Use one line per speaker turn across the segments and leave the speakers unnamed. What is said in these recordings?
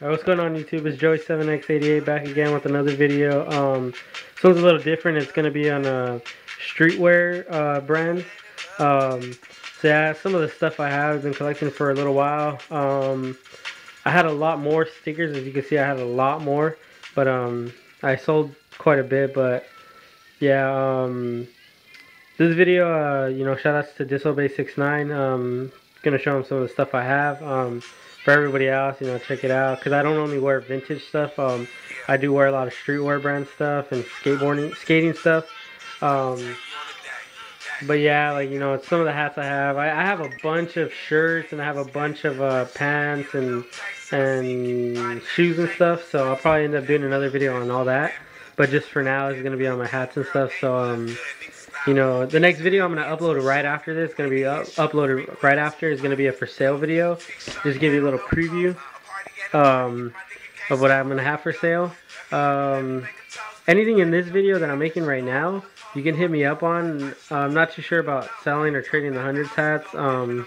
What's going on YouTube? It's Joey7x88 back again with another video. Um, this one's a little different. It's going to be on a streetwear uh, brand. Um, so yeah, some of the stuff I have been collecting for a little while. Um, I had a lot more stickers. As you can see, I had a lot more. But um, I sold quite a bit. But yeah, um, this video, uh, you know, shout outs to Disobey69. Um, going to show them some of the stuff I have. Um, for everybody else, you know, check it out. Because I don't only wear vintage stuff. Um, I do wear a lot of streetwear brand stuff and skateboarding, skating stuff. Um, but yeah, like, you know, some of the hats I have. I, I have a bunch of shirts and I have a bunch of uh, pants and, and shoes and stuff. So I'll probably end up doing another video on all that. But just for now, it's going to be on my hats and stuff. So, um, you know, the next video I'm going to upload right after this, going to be up uploaded right after, is going to be a for sale video. Just give you a little preview um, of what I'm going to have for sale. Um, anything in this video that I'm making right now, you can hit me up on. I'm not too sure about selling or trading the hundreds hats. Um,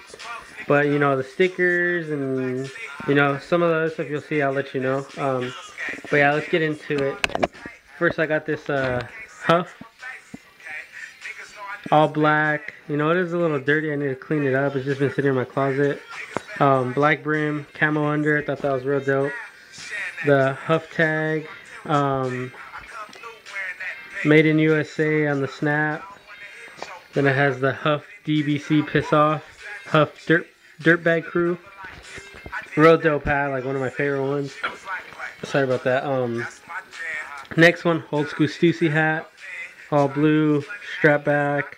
but, you know, the stickers and, you know, some of the other stuff you'll see, I'll let you know. Um, but yeah, let's get into it. First, I got this uh, HUF all black. You know, it is a little dirty. I need to clean it up. It's just been sitting in my closet. Um, black brim, camo under. I thought that was real dope. The HUF tag. Um, made in USA on the snap. Then it has the HUF DBC Piss Off. HUF Dirt Dirtbag Crew. Real dope hat, like one of my favorite ones. Sorry about that. Um, next one, old school Stussy hat. All blue, strap back.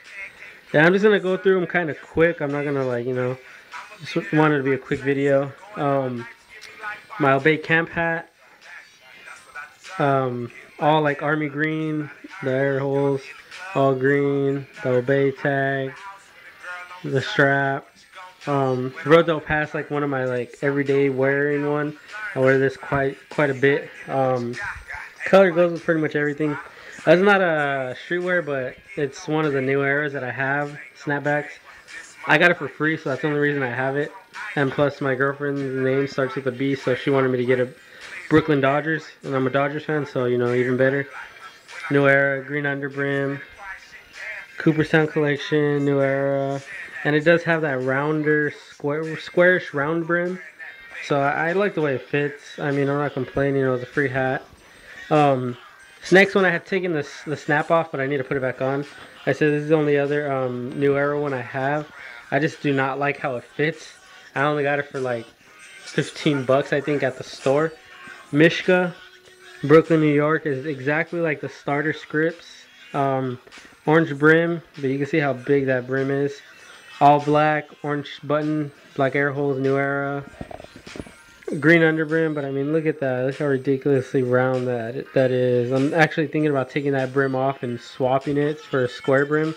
Yeah, I'm just gonna go through them kind of quick. I'm not gonna like, you know, just wanted to be a quick video. Um, my Obey Camp hat. Um, all like army green, the air holes, all green, the Obey tag, the strap. Um, Rodo Pass, like one of my like everyday wearing one. I wear this quite quite a bit. Um, color goes with pretty much everything. That's not a streetwear, but it's one of the new eras that I have, snapbacks. I got it for free, so that's the only reason I have it. And plus, my girlfriend's name starts with a B, so she wanted me to get a Brooklyn Dodgers, and I'm a Dodgers fan, so, you know, even better. New era, green underbrim, Cooperstown collection, new era. And it does have that rounder, square, squarish round brim. So I, I like the way it fits. I mean, I'm not complaining, it was a free hat. Um, next one I had taken this the snap off, but I need to put it back on. I said this is the only other um, new era one I have. I just do not like how it fits. I only got it for like 15 bucks, I think, at the store. Mishka, Brooklyn, New York is exactly like the starter scripts. Um, orange brim, but you can see how big that brim is. All black, orange button, black air holes, new era green underbrim, but I mean, look at that. Look how ridiculously round that that is. I'm actually thinking about taking that brim off and swapping it for a square brim.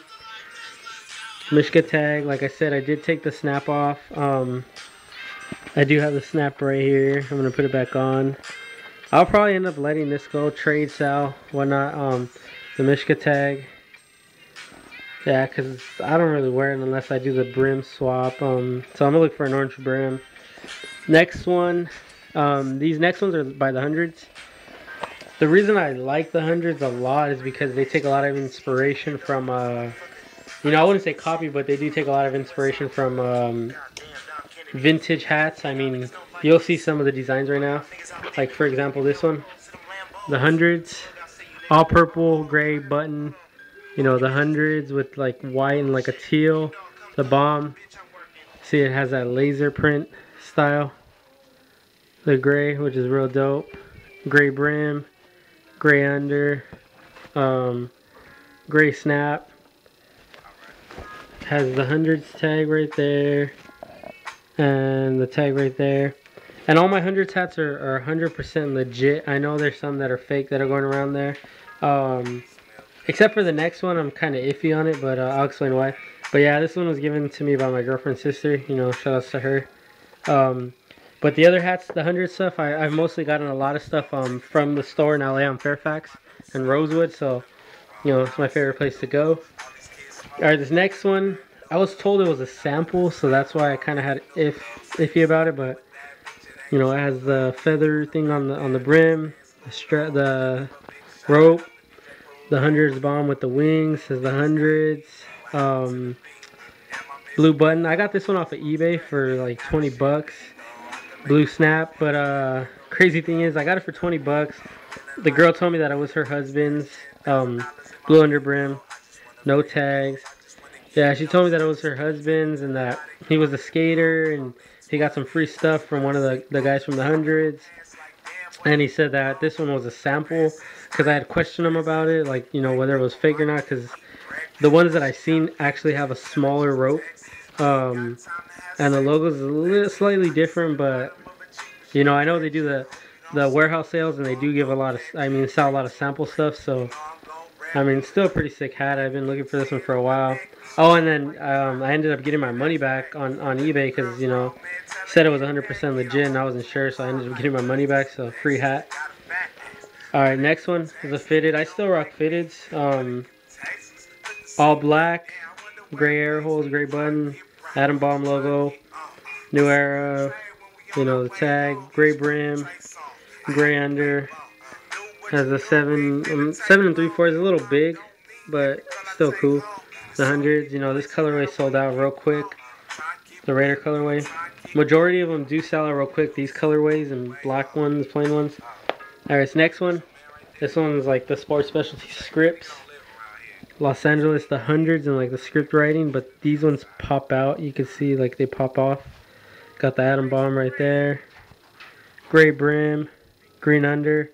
Mishka tag, like I said, I did take the snap off. Um, I do have the snap right here. I'm going to put it back on. I'll probably end up letting this go, trade, sell, whatnot. Um, the Mishka tag. Yeah, because I don't really wear it unless I do the brim swap. Um, so I'm going to look for an orange brim. Next one, um, these next ones are by the hundreds. The reason I like the hundreds a lot is because they take a lot of inspiration from, uh, you know, I wouldn't say copy, but they do take a lot of inspiration from um, vintage hats. I mean, you'll see some of the designs right now. Like, for example, this one. The hundreds, all purple, gray button. You know, the hundreds with like white and like a teal. The bomb. See, it has that laser print style the gray, which is real dope. Gray brim, gray under, um, gray snap. Has the hundreds tag right there, and the tag right there. And all my hundreds hats are, are 100% legit. I know there's some that are fake that are going around there. Um, except for the next one, I'm kind of iffy on it, but uh, I'll explain why. But yeah, this one was given to me by my girlfriend's sister. You know, shout outs to her. Um, but the other hats, the 100 stuff, I, I've mostly gotten a lot of stuff um, from the store in LA on Fairfax and Rosewood. So, you know, it's my favorite place to go. Alright, this next one, I was told it was a sample, so that's why I kind of had if iffy about it. But You know, it has the feather thing on the on the brim, the strap, the rope, the hundreds bomb with the wings. Says the hundreds. Um, blue button. I got this one off of eBay for like 20 bucks. Blue snap, but uh, crazy thing is, I got it for 20 bucks. The girl told me that it was her husband's. Um, blue underbrim no tags. Yeah, she told me that it was her husband's and that he was a skater and he got some free stuff from one of the, the guys from the hundreds. And he said that this one was a sample because I had questioned him about it, like, you know, whether it was fake or not because the ones that I've seen actually have a smaller rope. Um, and the logo is a little slightly different, but, you know, I know they do the, the warehouse sales and they do give a lot of, I mean, sell a lot of sample stuff, so I mean, still a pretty sick hat. I've been looking for this one for a while. Oh, and then um, I ended up getting my money back on, on eBay because, you know, said it was 100% legit and I wasn't sure, so I ended up getting my money back, so free hat. Alright, next one is a fitted. I still rock fitteds. Um, all black, gray air holes, gray button, Atom Bomb logo, new era, you know, the tag, gray brim, gray under, has a seven, um, seven and three fourths. A little big, but still cool. The hundreds, you know, this colorway sold out real quick. The Raider colorway. Majority of them do sell out real quick. These colorways and black ones, plain ones. Alright, this next one. This one's like the sports specialty scripts. Los Angeles, the hundreds and like the script writing, but these ones pop out. You can see like they pop off. Got the atom bomb right there. Gray brim, green under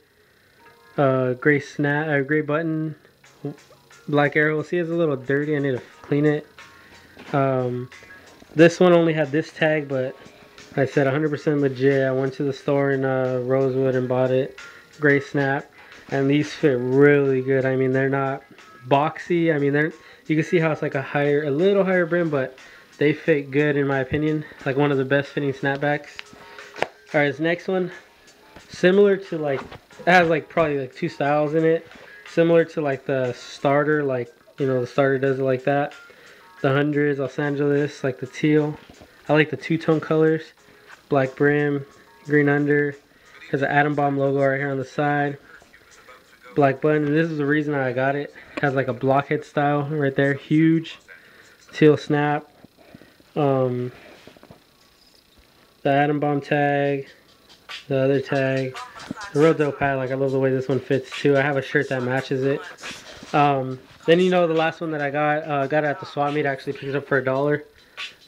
uh, gray snap, uh, gray button, black arrow. See, it's a little dirty. I need to clean it. Um, this one only had this tag, but I said 100% legit. I went to the store in uh, Rosewood and bought it. Gray snap, and these fit really good. I mean, they're not boxy. I mean, they're you can see how it's like a higher, a little higher brim, but they fit good in my opinion. Like one of the best fitting snapbacks. All right, this next one, similar to like it has like probably like two styles in it. Similar to like the starter, like you know the starter does it like that. The hundreds, Los Angeles, like the teal. I like the two-tone colors. Black brim, green under. Has an atom bomb logo right here on the side. Black button. And this is the reason I got it. it. Has like a blockhead style right there. Huge. Teal snap. Um, the atom bomb tag the other tag. The real dope hat. Like I love the way this one fits too. I have a shirt that matches it. Um, then you know the last one that I got, uh, got it at the swap meet. Actually picked it up for a dollar.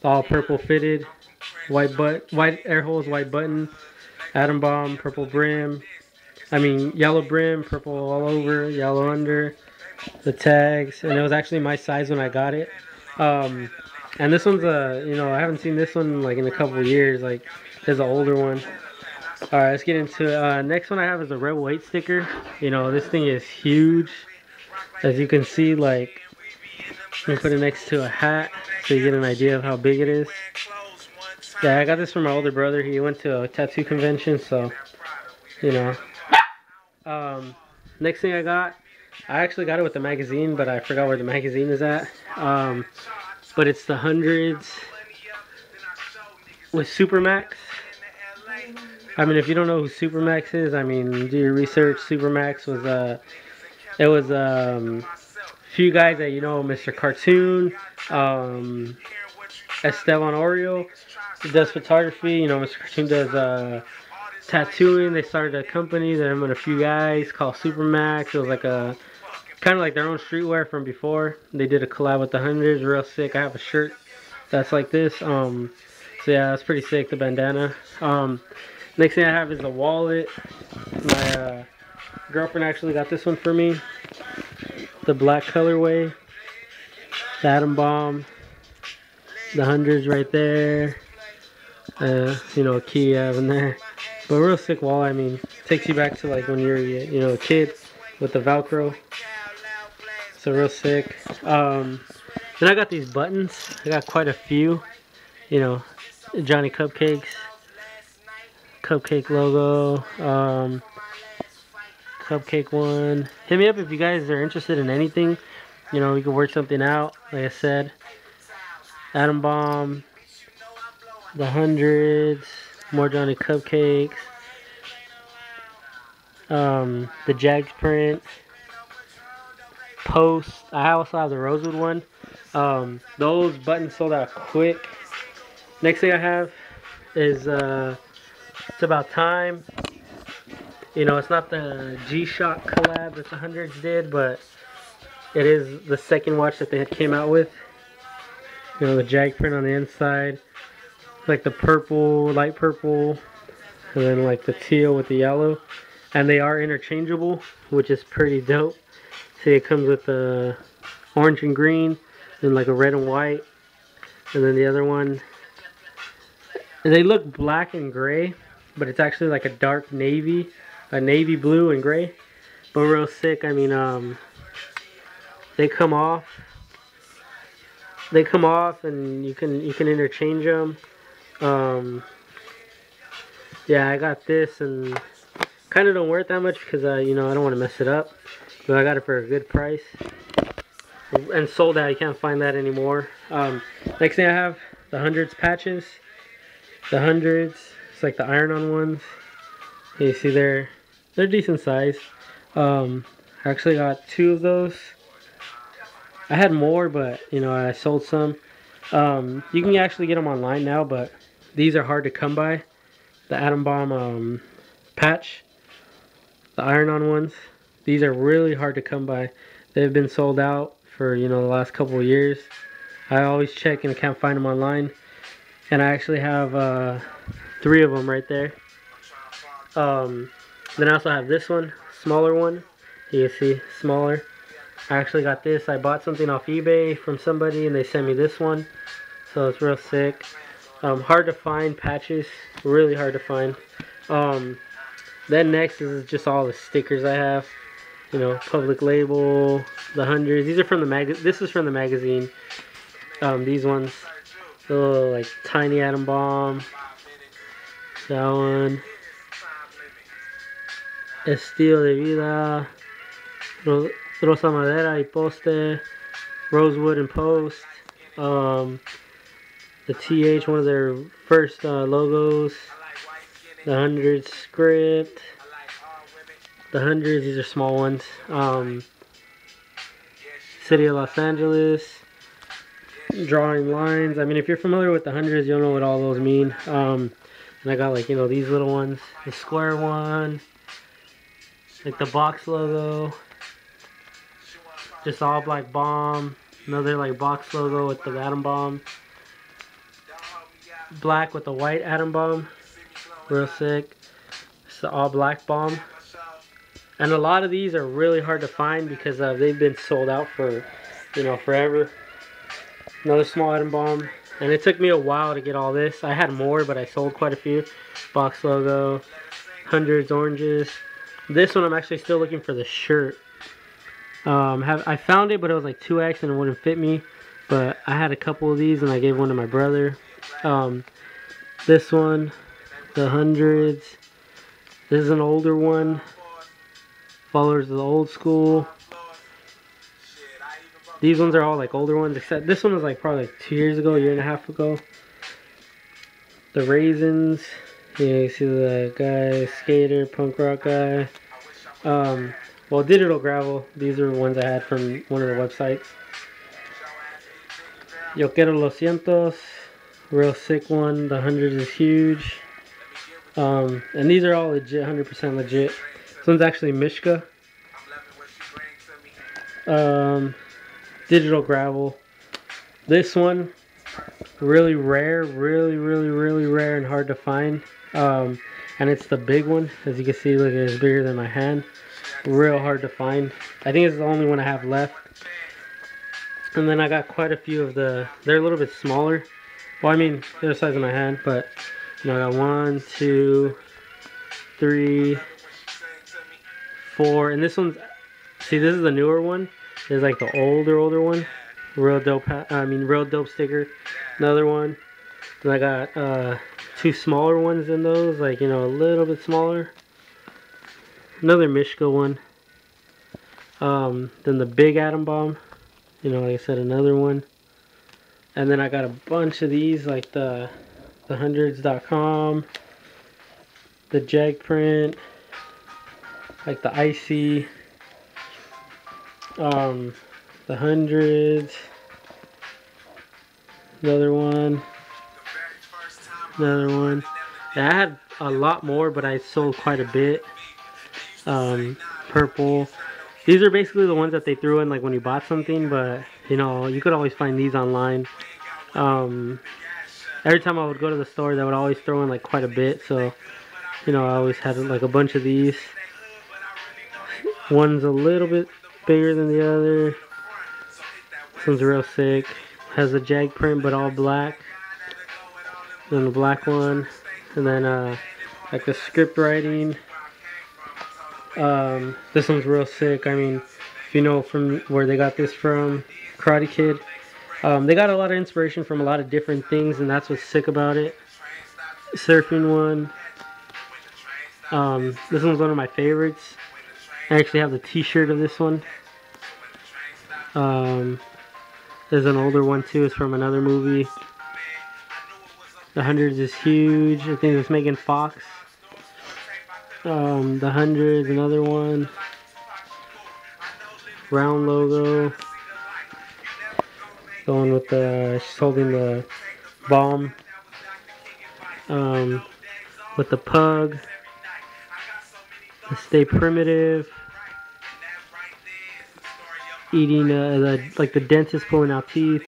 All purple fitted, white butt, white air holes, white button, atom bomb, purple brim. I mean yellow brim, purple all over, yellow under. The tags, and it was actually my size when I got it. Um, and this one's a, you know, I haven't seen this one like in a couple years. Like, there's an older one. All right, let's get into it. Uh, next one I have is a Rebel 8 sticker. You know, this thing is huge. As you can see, like, me put it next to a hat so you get an idea of how big it is. Yeah, I got this from my older brother. He went to a tattoo convention, so, you know. Um, next thing I got, I actually got it with the magazine, but I forgot where the magazine is at. Um, but it's the hundreds with Supermax. I mean, if you don't know who Supermax is, I mean, do your research. Supermax was a, uh, it was um, a few guys that you know, Mr. Cartoon, um, Estevan Oriol, does photography. You know, Mr. Cartoon does uh, tattooing. They started a company. Them and a few guys called Supermax. It was like a kind of like their own streetwear from before. They did a collab with the hundreds, real sick. I have a shirt that's like this. Um, so yeah, that's pretty sick. The bandana. Um, Next thing I have is a wallet. My uh, girlfriend actually got this one for me. The black colorway. The atom bomb. The hundreds right there. Uh, you know, a key I have in there. But real sick wallet. I mean, takes you back to like when you're, you know, a kid with the Velcro. So real sick. Um, then I got these buttons. I got quite a few. You know, Johnny Cupcakes cupcake logo. Um, cupcake one. Hit me up if you guys are interested in anything. You know, we can work something out. Like I said, Atom Bomb, the hundreds, more Johnny Cupcakes, um, the Jags print, Post. I also have the Rosewood one. Um, those buttons sold out quick. Next thing I have is uh, It's About Time. You know, it's not the G-Shock collab that the Hundreds did, but it is the second watch that they had came out with. You know, the jag print on the inside. Like the purple, light purple, and then like the teal with the yellow. And they are interchangeable, which is pretty dope. See, it comes with the orange and green, and like a red and white. And then the other one, they look black and gray, but it's actually like a dark navy, a navy blue and gray. But real sick. I mean, um, they come off. They come off, and you can you can interchange them. Um, yeah, I got this, and kind of don't wear it that much because uh, you know I don't want to mess it up. But I got it for a good price. And sold out. You can't find that anymore. Um, next thing I have the hundreds patches. The hundreds. It's like the iron-on ones. You see they're, they're decent size. Um, I actually got two of those. I had more, but you know I sold some. Um, you can actually get them online now, but these are hard to come by. The Atom Bomb um, patch, the iron-on ones. These are really hard to come by. They've been sold out for you know the last couple of years. I always check and can't find them online. And I actually have uh, three of them right there. Um, then I also have this one, smaller one. You can see, smaller. I actually got this. I bought something off eBay from somebody and they sent me this one. So it's real sick. Um, hard to find patches. Really hard to find. Um, then next is just all the stickers I have. You know, public label, the hundreds. These are from the mag. This is from the magazine. Um, these ones, the little like tiny atom bomb. That one. Estilo de vida. Rosa Madera y Poste, Rosewood and Post, um, the TH, one of their first uh, logos, the 100 script, the hundreds, these are small ones, um, City of Los Angeles, drawing lines, I mean if you're familiar with the hundreds you'll know what all those mean, um, and I got like, you know, these little ones, the square one, like the box logo, just all black bomb. Another like box logo with the atom bomb. Black with the white atom bomb. Real sick. It's the all black bomb. And a lot of these are really hard to find because uh, they've been sold out for, you know, forever. Another small atom bomb. And it took me a while to get all this. I had more, but I sold quite a few. Box logo. Hundreds oranges. This one I'm actually still looking for the shirt. Um, have I found it, but it was like 2X and it wouldn't fit me. But I had a couple of these and I gave one to my brother. Um, this one, the hundreds. This is an older one. Followers of the old school. These ones are all like older ones, except this one was like probably like two years ago, a year and a half ago. The raisins. Yeah, you see the guy, skater, punk rock guy. Um, well, Digital Gravel, these are the ones I had from one of the websites. Yo quiero los cientos, real sick one. The hundred is huge. Um, and these are all legit, 100% legit. This one's actually Mishka. Um, digital Gravel. This one, really rare, really, really, really rare and hard to find. Um, and it's the big one. As you can see, look, it's bigger than my hand real hard to find. I think it's the only one I have left. And then I got quite a few of the, they're a little bit smaller. Well, I mean, they're the size of my hand, but you know, I got one, two, three, four, and this one's, see, this is the newer one. There's like the older, older one. Real dope, I mean, real dope sticker. Another one. Then I got uh, two smaller ones than those, like, you know, a little bit smaller another Mishka one. Um, then the big atom bomb. You know, like I said, another one. And then I got a bunch of these, like the the hundreds.com. the jag print, like the icy, um, the hundreds, another one, another one. Yeah, I had a lot more, but I sold quite a bit. Um, purple. These are basically the ones that they threw in like when you bought something, but you know, you could always find these online. Um, every time I would go to the store, they would always throw in like quite a bit, so you know, I always had like a bunch of these. One's a little bit bigger than the other. This one's real sick. Has a jag print, but all black. Then the black one, and then uh, like the script writing. Um, this one's real sick. I mean, if you know from where they got this from, Karate Kid. Um, they got a lot of inspiration from a lot of different things, and that's what's sick about it. Surfing one. Um, this one's one of my favorites. I actually have the t-shirt of this one. Um, there's an older one too. It's from another movie. The hundreds is huge. I think it's Megan Fox. Um, the hundreds, another one. Round logo. Going with the, she's holding the bomb. Um, with the pug. Stay primitive. Eating uh, the, like the dentist pulling out teeth.